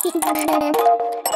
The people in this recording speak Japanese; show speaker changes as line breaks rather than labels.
チキンカラーだな。